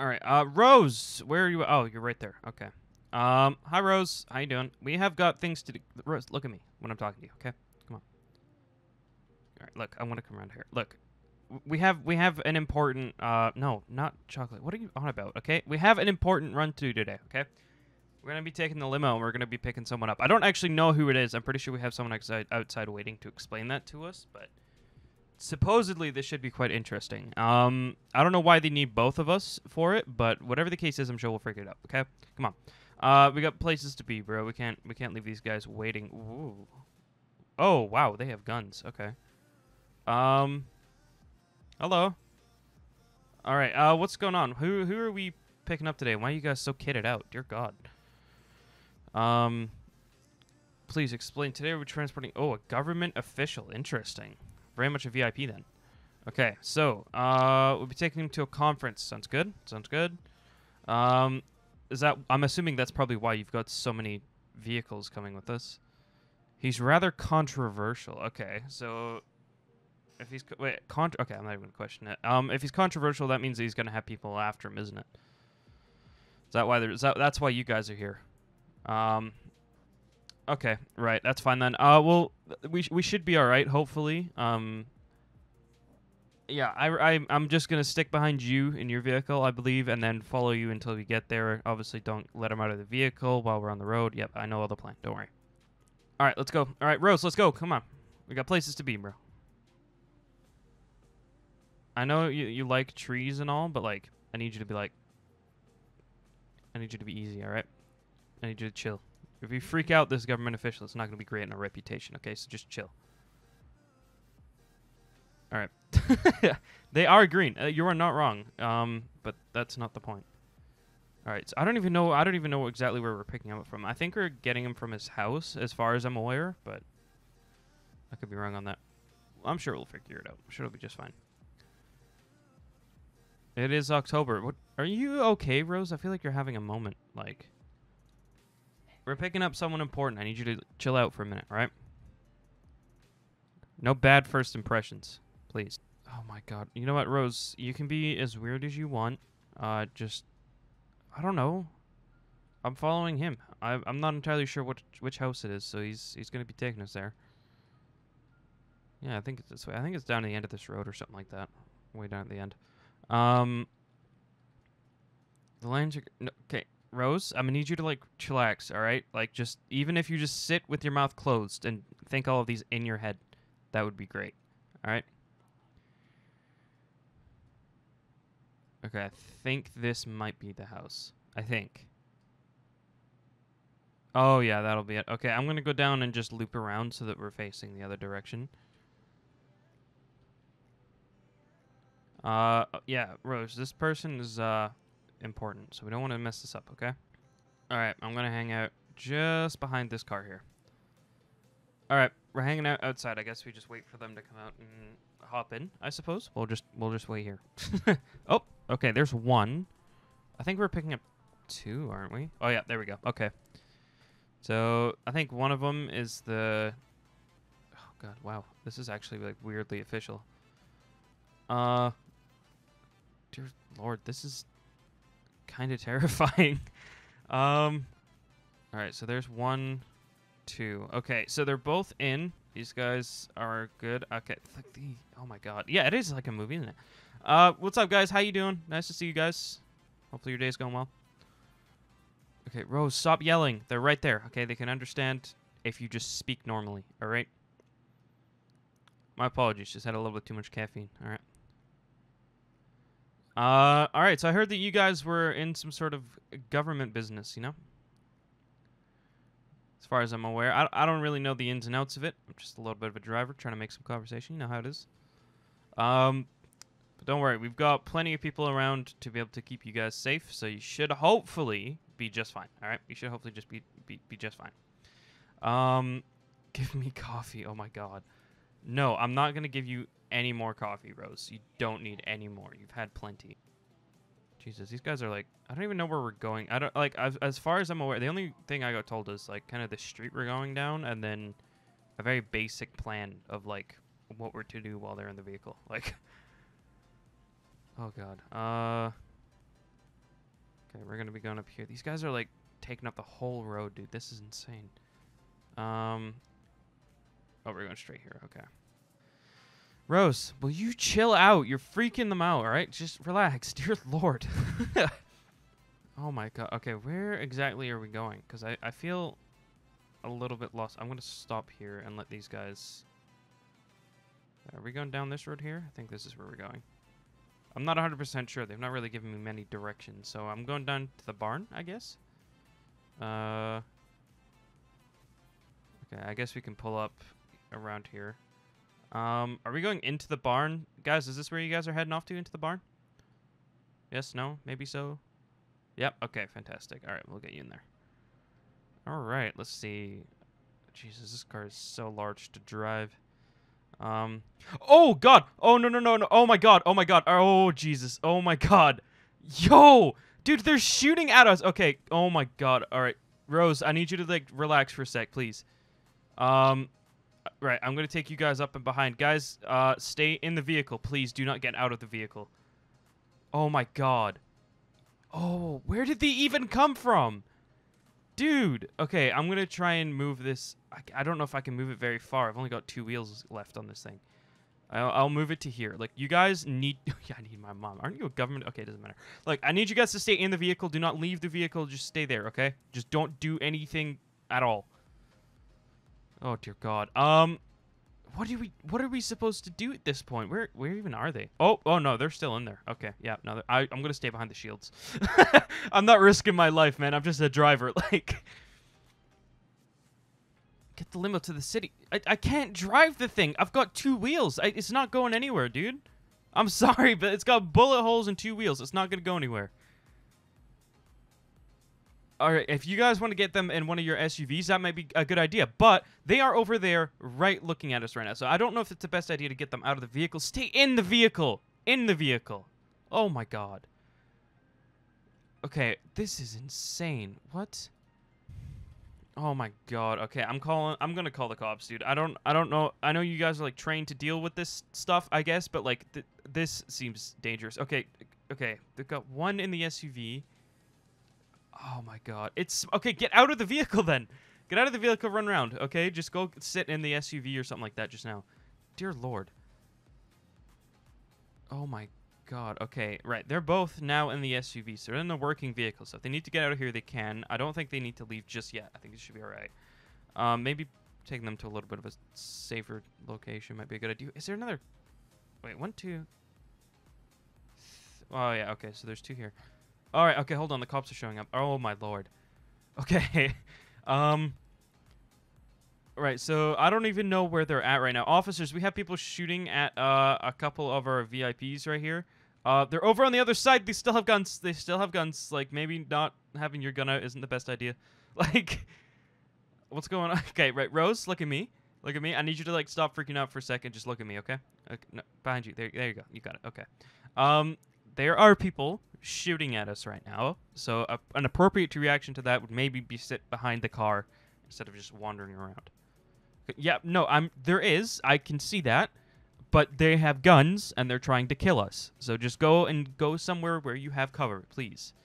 All right, uh, Rose, where are you? Oh, you're right there. Okay. Um, hi Rose, how you doing? We have got things to do. Rose, look at me when I'm talking to you. Okay, come on. All right, look, I want to come around here. Look, we have we have an important. Uh, no, not chocolate. What are you on about? Okay, we have an important run to today. Okay, we're gonna be taking the limo and we're gonna be picking someone up. I don't actually know who it is. I'm pretty sure we have someone outside outside waiting to explain that to us, but supposedly this should be quite interesting. Um, I don't know why they need both of us for it, but whatever the case is, I'm sure we'll figure it out. Okay, come on. Uh, we got places to be, bro. We can't we can't leave these guys waiting. Ooh. Oh wow, they have guns. Okay. Um. Hello. All right. Uh, what's going on? Who who are we picking up today? Why are you guys so kitted out? Dear God. Um. Please explain. Today we're transporting. Oh, a government official. Interesting. Very much a VIP then. Okay, so uh, we'll be taking him to a conference. Sounds good. Sounds good. Um, is that? I'm assuming that's probably why you've got so many vehicles coming with us. He's rather controversial. Okay, so if he's wait, con- okay, I'm not even gonna question it. Um, if he's controversial, that means that he's gonna have people after him, isn't it? Is that why there's that? That's why you guys are here. Um, okay, right, that's fine then. Uh, well, we sh- we should be all right, hopefully. Um. Yeah, I, I, I'm just gonna stick behind you in your vehicle, I believe, and then follow you until we get there. Obviously, don't let him out of the vehicle while we're on the road. Yep, I know all the plan. Don't worry. All right, let's go. All right, Rose, let's go. Come on, we got places to be, bro. I know you you like trees and all, but like, I need you to be like, I need you to be easy. All right, I need you to chill. If you freak out this government official, it's not gonna be great in our reputation. Okay, so just chill. All right. they are green. Uh, you are not wrong. Um, but that's not the point. All right. So I don't even know. I don't even know exactly where we're picking him up from. I think we're getting him from his house, as far as I'm aware. But I could be wrong on that. I'm sure we'll figure it out. I'm sure it'll be just fine. It is October. What are you okay, Rose? I feel like you're having a moment. Like we're picking up someone important. I need you to chill out for a minute, right? No bad first impressions please. Oh my god. You know what, Rose? You can be as weird as you want. Uh, just, I don't know. I'm following him. I, I'm not entirely sure what which house it is, so he's he's gonna be taking us there. Yeah, I think it's this way. I think it's down at the end of this road or something like that. Way down at the end. Um. The lands are no, okay. Rose, I'm gonna need you to like chillax. All right, like just even if you just sit with your mouth closed and think all of these in your head, that would be great. All right. Okay, I think this might be the house. I think. Oh yeah, that'll be it. Okay, I'm gonna go down and just loop around so that we're facing the other direction. Uh, yeah, Rose, this person is uh important, so we don't want to mess this up. Okay. All right, I'm gonna hang out just behind this car here. All right, we're hanging out outside. I guess we just wait for them to come out and hop in. I suppose we'll just we'll just wait here. oh, okay. There's one. I think we're picking up two, aren't we? Oh yeah, there we go. Okay. So I think one of them is the. Oh god! Wow, this is actually like weirdly official. Uh. Dear Lord, this is kind of terrifying. um. All right, so there's one, two. Okay, so they're both in. These guys are good. Okay. Oh my god. Yeah, it is like a movie, isn't it? Uh, what's up, guys? How you doing? Nice to see you guys. Hopefully your day's going well. Okay, Rose, stop yelling. They're right there. Okay, they can understand if you just speak normally. All right. My apologies. Just had a little bit too much caffeine. All right. Uh, all right. So I heard that you guys were in some sort of government business. You know. As far as I'm aware, I, I don't really know the ins and outs of it. I'm just a little bit of a driver trying to make some conversation. You know how it is. Um, but don't worry, we've got plenty of people around to be able to keep you guys safe. So you should hopefully be just fine. All right, you should hopefully just be be, be just fine. Um, give me coffee. Oh my god. No, I'm not gonna give you any more coffee, Rose. You don't need any more. You've had plenty. Jesus, these guys are like I don't even know where we're going. I don't like as, as far as I'm aware. The only thing I got told is like kind of the street we're going down, and then a very basic plan of like what we're to do while they're in the vehicle. Like, oh god. Uh, Okay, we're gonna be going up here. These guys are like taking up the whole road, dude. This is insane. Um. Oh, we're going straight here. Okay. Rose, will you chill out? You're freaking them out, all right? Just relax, dear lord. oh my god. Okay, where exactly are we going? Because I, I feel a little bit lost. I'm going to stop here and let these guys... Are we going down this road here? I think this is where we're going. I'm not 100% sure. They've not really given me many directions. So I'm going down to the barn, I guess. Uh... Okay, I guess we can pull up around here. Um, are we going into the barn? Guys, is this where you guys are heading off to, into the barn? Yes, no, maybe so? Yep, okay, fantastic. All right, we'll get you in there. All right, let's see. Jesus, this car is so large to drive. Um, oh, God! Oh, no, no, no, no. Oh, my God. Oh, my God. Oh, Jesus. Oh, my God. Yo! Dude, they're shooting at us. Okay, oh, my God. All right, Rose, I need you to, like, relax for a sec, please. Um, right, I'm to take you guys up and behind. Guys, uh, stay in the vehicle. Please do not get out of the vehicle. Oh my god. Oh, where did they even come from? Dude. Okay, I'm to try and move this. I, I, don't know if I can move it very far. I've only got two wheels left on this thing. I'll, I'll move it to here. Like, you guys need... yeah, I need my mom. Aren't you a government? Okay, it doesn't matter. Like, I need you guys to stay in the vehicle. Do not leave the vehicle. Just stay there, okay? Just don't do anything at all. Oh dear God. Um, what do we? What are we supposed to do at this point? Where? Where even are they? Oh, oh no, they're still in there. Okay, yeah. No, I, I'm gonna stay behind the shields. I'm not risking my life, man. I'm just a driver. Like, get the limo to the city. I, I can't drive the thing. I've got two wheels. I, it's not going anywhere, dude. I'm sorry, but it's got bullet holes and two wheels. It's not gonna go anywhere. All right, if you guys want to get them in one of your SUVs, that might be a good idea. But they are over there right looking at us right now. So I don't know if it's the best idea to get them out of the vehicle. Stay in the vehicle. In the vehicle. Oh my god. Okay, this is insane. What? Oh my god. Okay, I'm calling I'm to call the cops, dude. I don't I don't know. I know you guys are like trained to deal with this stuff, I guess, but like th this seems dangerous. Okay, okay. They've got one in the SUV. My god. It's okay, get out of the vehicle then. Get out of the vehicle, run around, okay? Just go sit in the SUV or something like that just now. Dear lord. Oh my god. Okay, right. They're both now in the SUV, so they're in the working vehicle. So if they need to get out of here, they can. I don't think they need to leave just yet. I think it should be alright. Um, maybe taking them to a little bit of a safer location might be a good idea. Is there another... Wait, one, two... Oh, yeah, okay, so there's two here. All right, okay, hold on. The cops are showing up. Oh my lord. Okay. um Right, so I don't even know where they're at right now. Officers, we have people shooting at uh, a couple of our VIPs right here. Uh, they're over on the other side. They still have guns. They still have guns. Like, maybe not having your gun out isn't the best idea. Like, what's going on? Okay, right, Rose, look at me. Look at me. I need you to, like, stop freaking out for a second. Just look at me, okay? okay no, behind you. There, there you go. You got it. Okay. Um, there are people shooting at us right now. So a, an appropriate reaction to that would maybe be sit behind the car instead of just wandering around. Yeah, no, I'm there is. I can see that. But they have guns and they're trying to kill us. So just go and go somewhere where you have cover, please.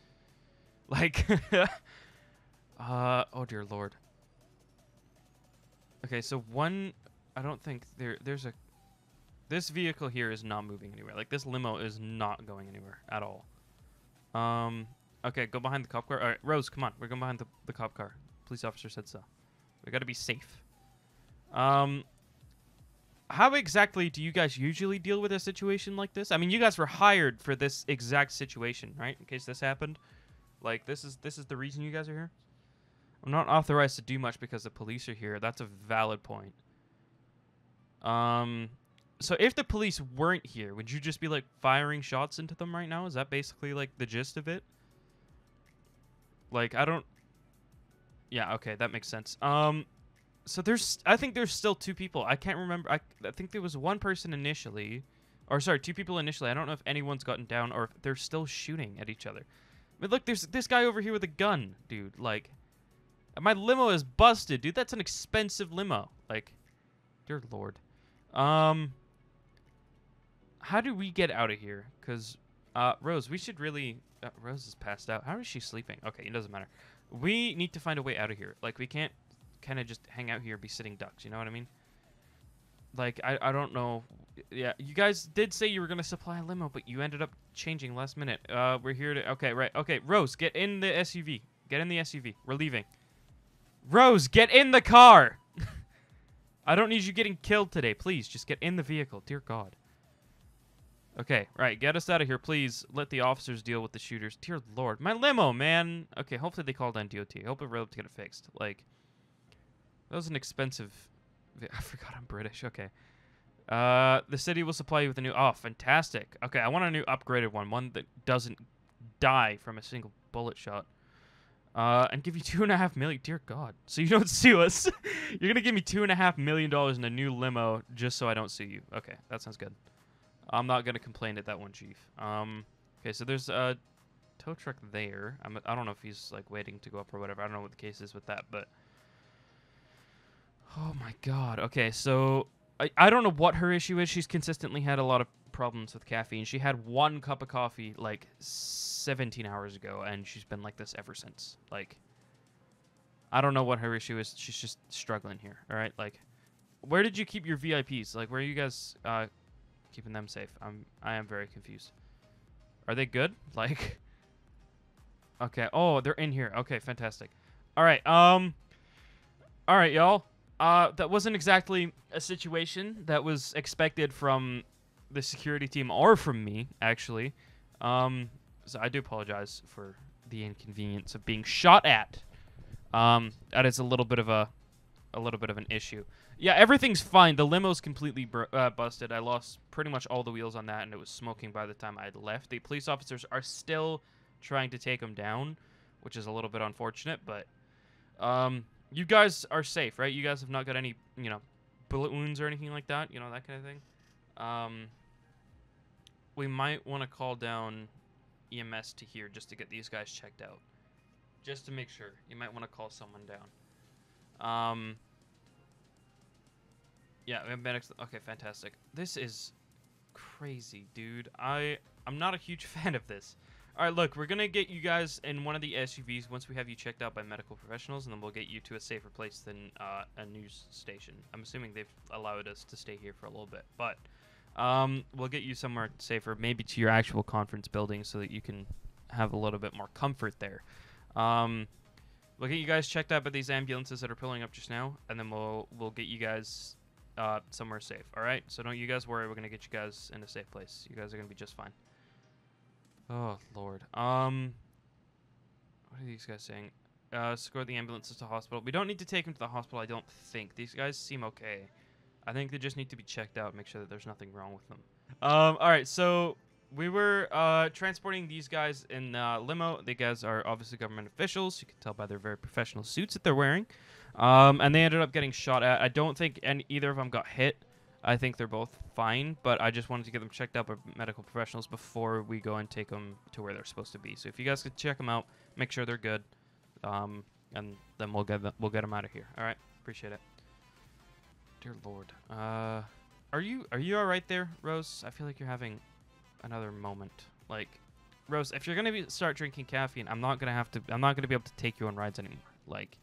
Like uh oh dear lord. Okay, so one I don't think there there's a this vehicle here is not moving anywhere. Like, this limo is not going anywhere at all. Um, okay, go behind the cop car. All right, Rose, come on. We're going behind the, the cop car. Police officer said so. We got to be safe. Um, how exactly do you guys usually deal with a situation like this? I mean, you guys were hired for this exact situation, right? In case this happened. Like, this is this is the reason you guys are here? I'm not authorized to do much because the police are here. That's a valid point. Um, so if the police weren't here, would you just be like firing shots into them right now? Is that basically like the gist of it? Like I don't Yeah, okay, that makes sense. Um so there's I think there's still two people. I can't remember. I I think there was one person initially or sorry, two people initially. I don't know if anyone's gotten down or if they're still shooting at each other. But look, there's this guy over here with a gun, dude. Like my limo is busted, dude. That's an expensive limo. Like dear lord. Um how do we get out of here? Because, uh, Rose, we should really Uh, Rose is passed out. How is she sleeping? Okay, it doesn't matter. We need to find a way out of here. Like, we can't kind of just hang out here, be sitting ducks. You know what I mean? Like, I, I don't know. Yeah, you guys did say you were gonna supply a limo, but you ended up changing last minute. Uh, we're here to. Okay, right. Okay, Rose, get in the SUV. Get in the SUV. We're leaving. Rose, get in the car. I don't need you getting killed today. Please, just get in the vehicle. Dear God. Okay, right. Get us out of here, please. Let the officers deal with the shooters. Dear Lord. My limo, man. Okay, hopefully they called on DOT. I hope we're able to get it fixed. Like, that was an expensive... I forgot I'm British. Okay. Uh, the city will supply you with a new... Oh, fantastic. Okay, I want a new upgraded one. One that doesn't die from a single bullet shot. Uh, and give you two and a half million. Dear God. So you don't sue us. You're gonna give me two and a half million dollars in a new limo just so I don't sue you. Okay, that sounds good. I'm not gonna complain at that one, Chief. Um, okay, so there's a tow truck there. I'm, I don't know if he's like waiting to go up or whatever. I don't know what the case is with that, but oh my God. Okay, so I I don't know what her issue is. She's consistently had a lot of problems with caffeine. She had one cup of coffee like 17 hours ago, and she's been like this ever since. Like, I don't know what her issue is. She's just struggling here. All right, like, where did you keep your VIPs? Like, where are you guys uh, keeping them safe. I'm I am very confused. Are they good? Like Okay. Oh, they're in here. Okay, fantastic. All right. Um All right, y'all. Uh that wasn't exactly a situation that was expected from the security team or from me, actually. Um so I do apologize for the inconvenience of being shot at. Um that is a little bit of a a little bit of an issue. Yeah, everything's fine. The limo's completely uh, busted. I lost pretty much all the wheels on that, and it was smoking by the time I had left. The police officers are still trying to take them down, which is a little bit unfortunate, but um, you guys are safe, right? You guys have not got any, you know, bullet wounds or anything like that, you know, that kind of thing. Um, we might want to call down EMS to here just to get these guys checked out. Just to make sure. You might want to call someone down. Um, yeah, medics. Okay, fantastic. This is crazy, dude. I I'm not a huge fan of this. All right, look, we're gonna get you guys in one of the SUVs once we have you checked out by medical professionals, and then we'll get you to a safer place than uh, a news station. I'm assuming they've allowed us to stay here for a little bit, but um, we'll get you somewhere safer, maybe to your actual conference building, so that you can have a little bit more comfort there. Um, we'll get you guys checked out by these ambulances that are pulling up just now, and then we'll we'll get you guys uh, somewhere safe. All right. So don't you guys worry. We're gonna get you guys in a safe place. You guys are gonna be just fine. Oh Lord. Um. What are these guys saying? Uh, escort the ambulances to hospital. We don't need to take them to the hospital. I don't think these guys seem okay. I think they just need to be checked out. Make sure that there's nothing wrong with them. Um. All right. So we were uh, transporting these guys in uh, limo. The guys are obviously government officials. You can tell by their very professional suits that they're wearing. Um, and they ended up getting shot at. I don't think any, either of them got hit. I think they're both fine, but I just wanted to get them checked out by medical professionals before we go and take them to where they're supposed to be. So if you guys could check them out, make sure they're good, um, and then we'll get them, we'll get them out of here. All right, appreciate it. Dear Lord, uh, are you are you all right there, Rose? I feel like you're having another moment. Like, Rose, if you're gonna be, start drinking caffeine, I'm not gonna have to. I'm not gonna be able to take you on rides anymore. Like,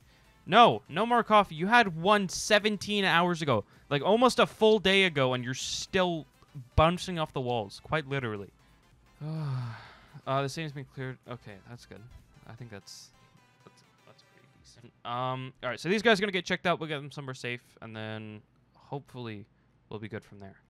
no, no more coffee. You had one 17 hours ago, like almost a full day ago, and you're still bouncing off the walls, quite literally. uh, the scene's been cleared. Okay, that's good. I think that's that's that's pretty decent. Um, all right, so these guys are gonna get checked out. We'll get them somewhere safe, and then hopefully we'll be good from there.